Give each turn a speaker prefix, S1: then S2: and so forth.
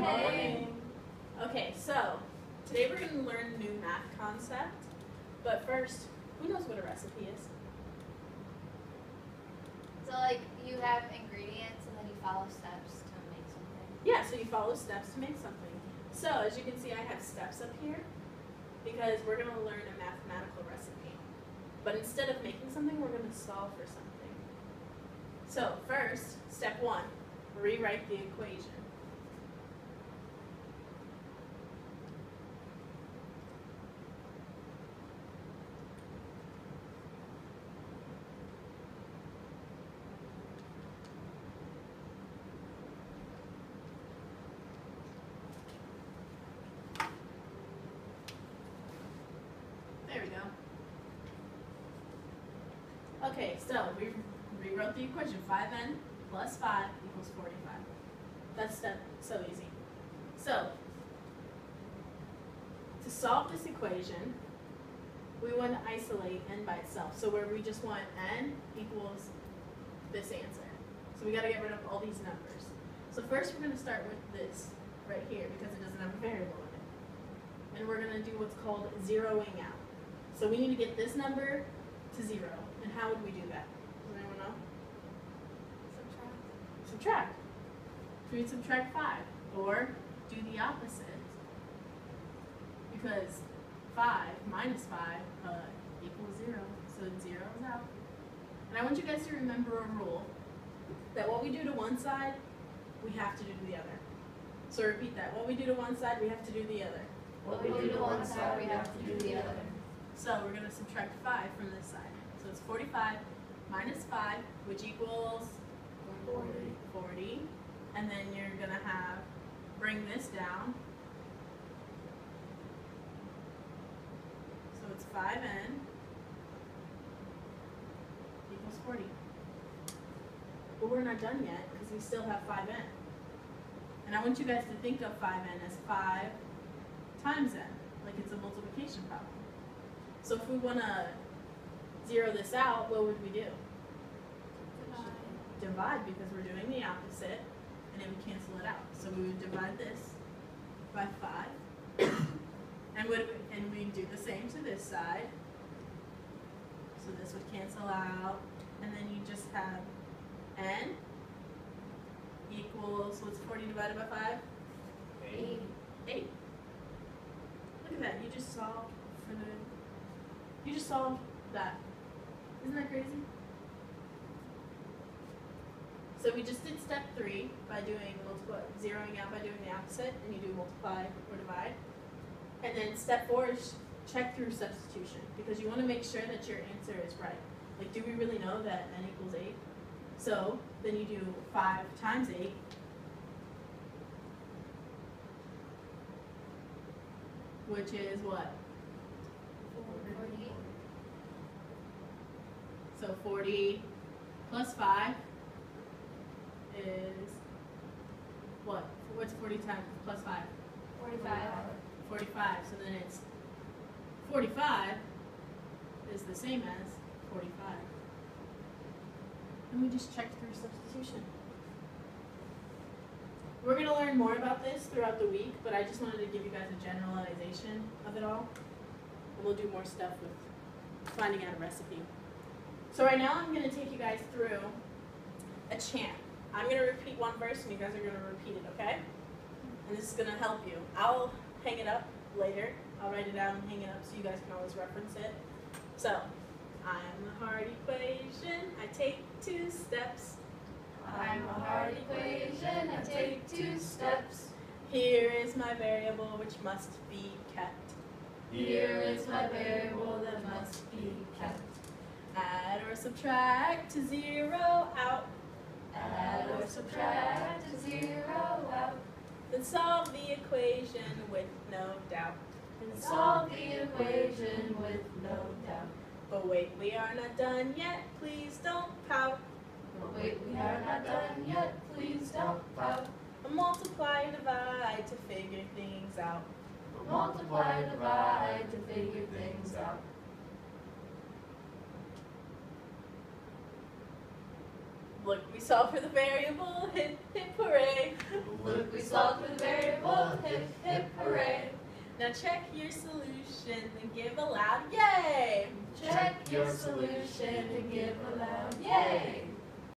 S1: morning.
S2: Okay, so today we're going to learn a new math concept. But first, who knows what a recipe is?
S1: So like you have ingredients and then you follow steps to make something.
S2: Yeah, so you follow steps to make something. So as you can see, I have steps up here because we're going to learn a mathematical recipe. But instead of making something, we're going to solve for something. So first, step one, rewrite the equation. Okay, so we rewrote the equation. 5n plus 5 equals 45. That's step so easy. So, to solve this equation, we want to isolate n by itself. So where we just want n equals this answer. So we got to get rid of all these numbers. So first we're going to start with this right here because it doesn't have a variable in it. And we're going to do what's called zeroing out. So we need to get this number to zero. And how would we do that? Does anyone know?
S1: Subtract.
S2: Subtract. We would subtract 5. Or do the opposite. Because 5 minus 5 uh, equals 0. So 0 is out. And I want you guys to remember a rule that what we do to one side, we have to do to the other. So repeat that. What we do to one side, we have to do the other.
S1: What we do to one side, we have to do the other.
S2: So we're going to subtract 5 from this side. So it's 45 minus 5, which equals
S1: 40.
S2: 40. And then you're going to have, bring this down. So it's 5n equals 40. But we're not done yet because we still have 5n. And I want you guys to think of 5n as 5 times n, like it's a multiplication problem. So if we want to zero this out, what would we do? Divide because we're doing the opposite, and it would cancel it out. So we would divide this by 5, and, would, and we'd do the same to this side. So this would cancel out, and then you just have n equals, what's 40 divided by 5?
S1: Eight.
S2: 8. Look at that, you just solved for the, you just solved that. Isn't that crazy? So we just did step three by doing multiply, zeroing out by doing the opposite, and you do multiply or divide. And then step four is check through substitution, because you want to make sure that your answer is right. Like, do we really know that n equals 8? So then you do 5 times 8, which is what?
S1: 40.
S2: So 40 plus 5 is what? What's 40 times plus 5?
S1: 45.
S2: 45. So then it's 45 is the same as 45. And we just checked through substitution. We're going to learn more about this throughout the week, but I just wanted to give you guys a generalization of it all. And we'll do more stuff with finding out a recipe. So right now I'm going to take you guys through a chant. I'm going to repeat one verse and you guys are going to repeat it, okay? And this is going to help you. I'll hang it up later. I'll write it down and hang it up so you guys can always reference it. So, I'm a hard equation. I take two steps.
S1: I'm a hard equation, I take two steps.
S2: Here is my variable which must be kept.
S1: Here is my variable that must be kept.
S2: Subtract to zero out.
S1: Add or subtract to zero out.
S2: Then solve the equation with no doubt.
S1: And solve the equation with no doubt.
S2: But wait, we are not done yet. Please don't pout.
S1: But wait, we are not done yet, please don't pout.
S2: Multiply and divide to figure things out.
S1: Multiply, and divide to figure things out.
S2: Look, we solved for the variable, hip hip hooray.
S1: Look, we solved for the variable, hip, hip, hooray.
S2: Now check your solution and give a loud yay.
S1: Check your solution and give a loud yay.